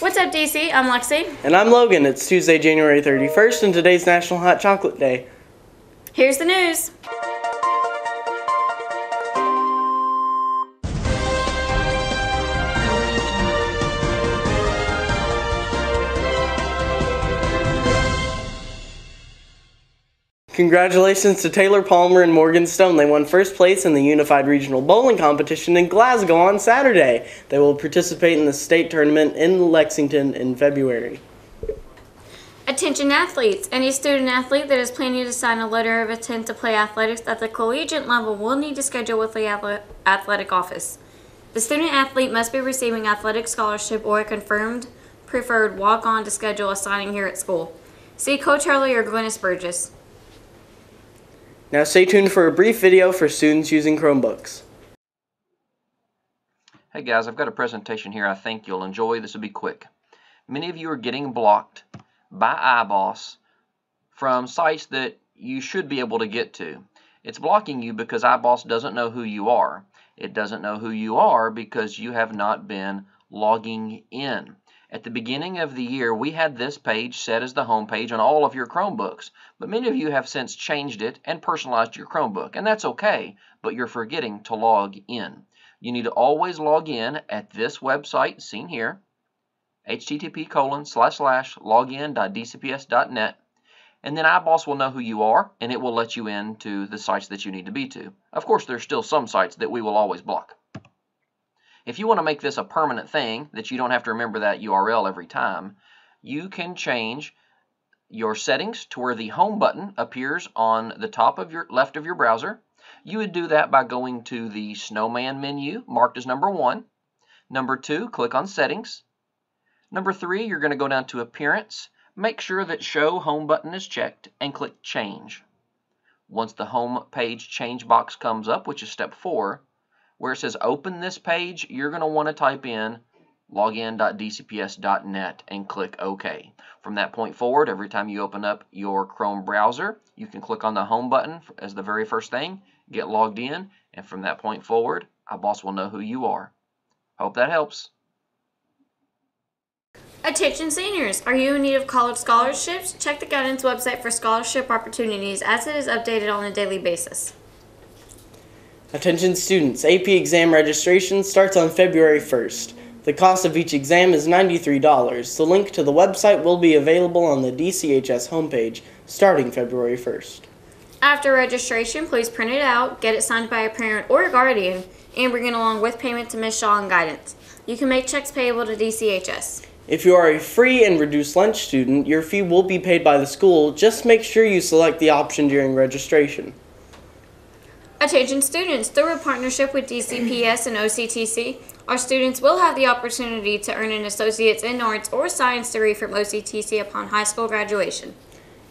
What's up, DC? I'm Lexi. And I'm Logan. It's Tuesday, January 31st, and today's National Hot Chocolate Day. Here's the news. Congratulations to Taylor Palmer and Morgan Stone. They won first place in the Unified Regional Bowling Competition in Glasgow on Saturday. They will participate in the state tournament in Lexington in February. Attention athletes. Any student athlete that is planning to sign a letter of intent to play athletics at the collegiate level will need to schedule with the athletic office. The student athlete must be receiving athletic scholarship or a confirmed preferred walk-on to schedule a signing here at school. See Coach Hurley or Glennis Burgess. Now stay tuned for a brief video for students using Chromebooks. Hey guys, I've got a presentation here I think you'll enjoy. This will be quick. Many of you are getting blocked by iBoss from sites that you should be able to get to. It's blocking you because iBoss doesn't know who you are. It doesn't know who you are because you have not been logging in. At the beginning of the year, we had this page set as the home page on all of your Chromebooks, but many of you have since changed it and personalized your Chromebook, and that's okay, but you're forgetting to log in. You need to always log in at this website seen here, http colon slash slash login.dcps.net, and then iBoss will know who you are, and it will let you in to the sites that you need to be to. Of course, there's still some sites that we will always block. If you want to make this a permanent thing, that you don't have to remember that URL every time, you can change your settings to where the home button appears on the top of your left of your browser. You would do that by going to the snowman menu marked as number one. Number two, click on settings. Number three, you're going to go down to appearance. Make sure that show home button is checked and click change. Once the home page change box comes up, which is step four, where it says open this page, you're going to want to type in login.dcps.net and click OK. From that point forward, every time you open up your Chrome browser, you can click on the home button as the very first thing, get logged in, and from that point forward, iBoss will know who you are. Hope that helps. Attention seniors, are you in need of college scholarships? Check the guidance website for scholarship opportunities as it is updated on a daily basis. Attention students, AP exam registration starts on February 1st. The cost of each exam is $93. The link to the website will be available on the DCHS homepage starting February 1st. After registration, please print it out, get it signed by a parent or a guardian, and bring it along with payment to Ms. Shaw and guidance. You can make checks payable to DCHS. If you are a free and reduced lunch student, your fee will be paid by the school. Just make sure you select the option during registration. Attention students, through a partnership with DCPS and OCTC, our students will have the opportunity to earn an Associate's in Arts or Science degree from OCTC upon high school graduation.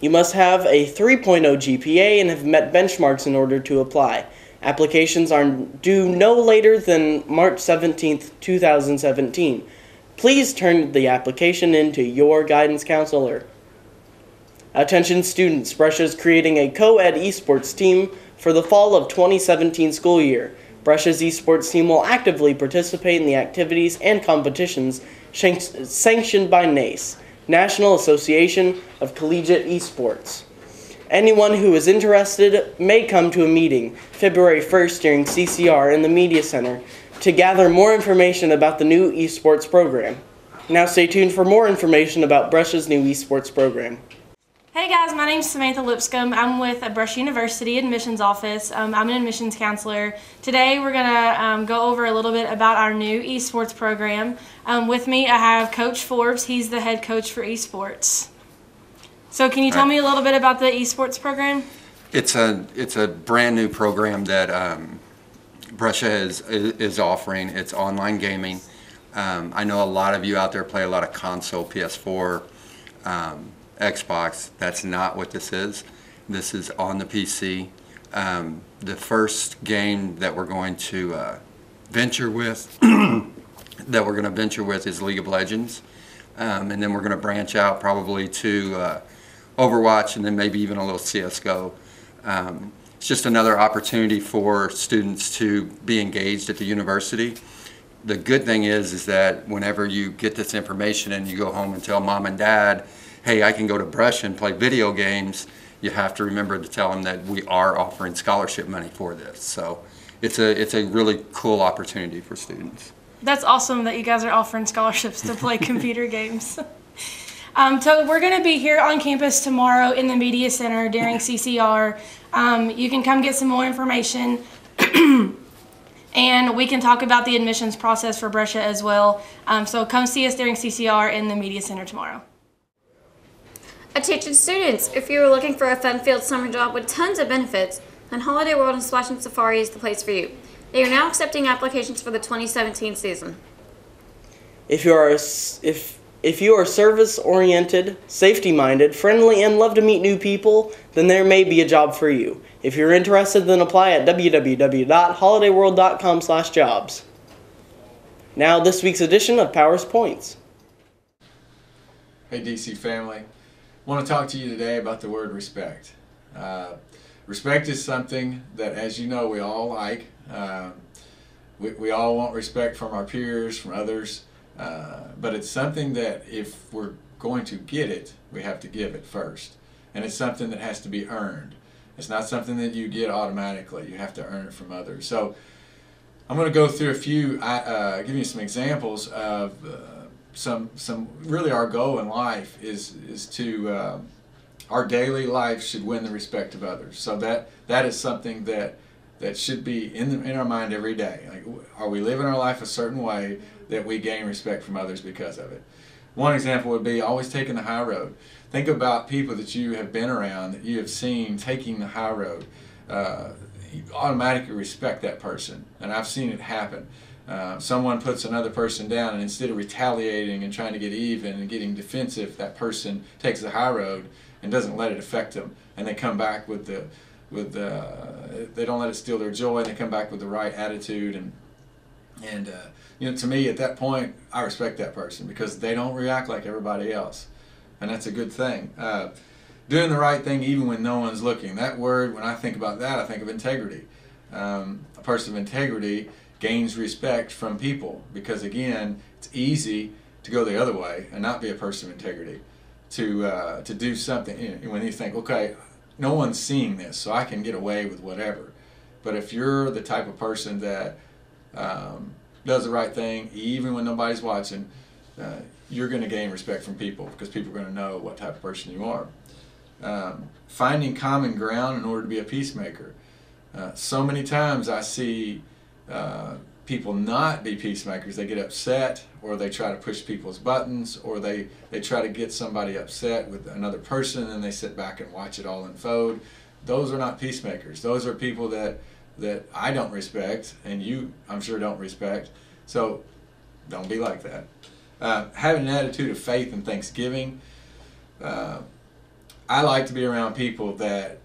You must have a 3.0 GPA and have met benchmarks in order to apply. Applications are due no later than March 17, 2017. Please turn the application in to your guidance counselor. Attention students, Brescia is creating a co-ed esports team for the fall of 2017 school year, Brescia's esports team will actively participate in the activities and competitions sanctioned by NACE, National Association of Collegiate Esports. Anyone who is interested may come to a meeting February 1st during CCR in the Media Center to gather more information about the new esports program. Now stay tuned for more information about Brescia's new esports program. Hey guys, my name is Samantha Lipscomb. I'm with a Brescia University Admissions Office. Um, I'm an admissions counselor. Today we're going to um, go over a little bit about our new esports program. Um, with me I have Coach Forbes. He's the head coach for esports. So can you tell right. me a little bit about the esports program? It's a it's a brand new program that um, Brescia is is offering. It's online gaming. Um, I know a lot of you out there play a lot of console, PS4. Um, Xbox. That's not what this is. This is on the PC. Um, the first game that we're going to uh, venture with, that we're going to venture with is League of Legends. Um, and then we're going to branch out probably to uh, Overwatch and then maybe even a little CSGO. Um, it's just another opportunity for students to be engaged at the university the good thing is, is that whenever you get this information and you go home and tell mom and dad, hey, I can go to Brescia and play video games, you have to remember to tell them that we are offering scholarship money for this. So it's a, it's a really cool opportunity for students. That's awesome that you guys are offering scholarships to play computer games. Um, so we're going to be here on campus tomorrow in the media center during CCR. Um, you can come get some more information, and we can talk about the admissions process for Brescia as well. Um, so come see us during CCR in the media center tomorrow. Attention students, if you are looking for a fun-filled summer job with tons of benefits, then Holiday World and Splashin' Safari is the place for you. They are now accepting applications for the 2017 season. If you are if if you are service oriented, safety minded, friendly, and love to meet new people, then there may be a job for you. If you're interested, then apply at www.holidayworld.com/jobs. Now, this week's edition of Powers Points. Hey, DC family. Want to talk to you today about the word respect. Uh, respect is something that, as you know, we all like. Um, we, we all want respect from our peers, from others, uh, but it's something that if we're going to get it, we have to give it first. And it's something that has to be earned. It's not something that you get automatically. You have to earn it from others. So I'm going to go through a few, uh, give you some examples of uh, some, some really our goal in life is, is to, uh, our daily life should win the respect of others. So that, that is something that, that should be in, the, in our mind every day. Like, are we living our life a certain way that we gain respect from others because of it? One example would be always taking the high road. Think about people that you have been around, that you have seen taking the high road. Uh, you automatically respect that person, and I've seen it happen. Uh, someone puts another person down, and instead of retaliating and trying to get even and getting defensive, that person takes the high road and doesn't let it affect them, and they come back with the with the, they don't let it steal their joy, and they come back with the right attitude. And and uh, you know to me at that point I respect that person because they don't react like everybody else, and that's a good thing. Uh, doing the right thing even when no one's looking. That word, when I think about that, I think of integrity. Um, a person of integrity gains respect from people because again, it's easy to go the other way and not be a person of integrity. To uh, to do something you know, when you think, okay, no one's seeing this, so I can get away with whatever. But if you're the type of person that um, does the right thing, even when nobody's watching, uh, you're going to gain respect from people because people are going to know what type of person you are. Um, finding common ground in order to be a peacemaker. Uh, so many times I see uh, people not be peacemakers. They get upset, or they try to push people's buttons, or they, they try to get somebody upset with another person, and they sit back and watch it all unfold. Those are not peacemakers. Those are people that that I don't respect, and you, I'm sure, don't respect. So, don't be like that. Uh, having an attitude of faith and thanksgiving. Uh, I like to be around people that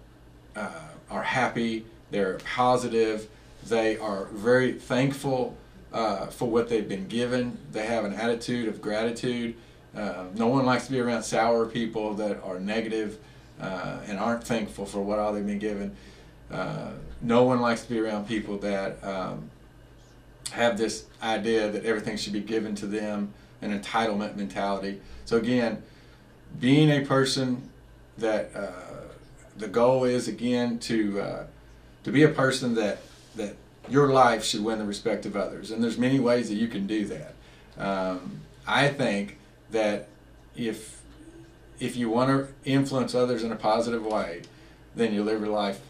uh, are happy, they're positive, they are very thankful uh, for what they've been given, they have an attitude of gratitude. Uh, no one likes to be around sour people that are negative, uh, and aren't thankful for what all they've been given. Uh, no one likes to be around people that um, have this idea that everything should be given to them, an entitlement mentality. So again, being a person that uh, the goal is again to uh, to be a person that that your life should win the respect of others, and there's many ways that you can do that. Um, I think that if if you want to influence others in a positive way, then you live your life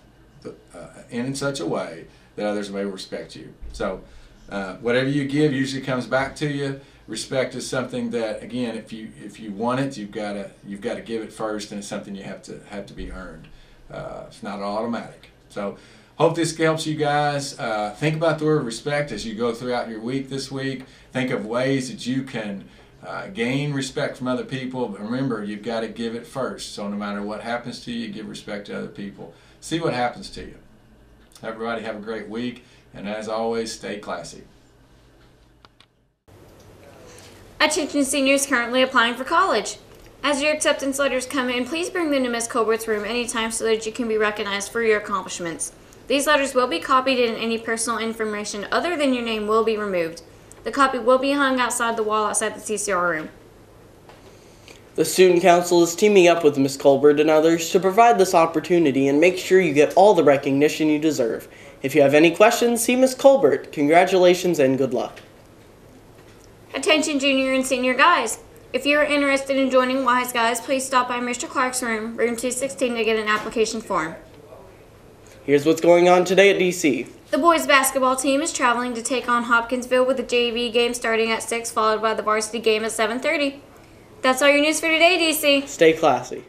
uh, in such a way that others may respect you. So, uh, whatever you give usually comes back to you. Respect is something that, again, if you if you want it, you've got to you've got to give it first, and it's something you have to have to be earned. Uh, it's not automatic. So, hope this helps you guys. Uh, think about the word respect as you go throughout your week this week. Think of ways that you can. Uh, gain respect from other people, but remember, you've got to give it first. So, no matter what happens to you, give respect to other people. See what happens to you. Everybody, have a great week, and as always, stay classy. Attention seniors currently applying for college. As your acceptance letters come in, please bring them to Ms. Colbert's room anytime so that you can be recognized for your accomplishments. These letters will be copied and any personal information other than your name will be removed. The copy will be hung outside the wall outside the CCR room. The Student Council is teaming up with Ms. Colbert and others to provide this opportunity and make sure you get all the recognition you deserve. If you have any questions, see Ms. Colbert. Congratulations and good luck. Attention junior and senior guys. If you are interested in joining Wise Guys, please stop by Mr. Clark's room, room 216 to get an application form. Here's what's going on today at DC. The boys basketball team is traveling to take on Hopkinsville with the JV game starting at 6 followed by the varsity game at 7:30. That's all your news for today, DC. Stay classy.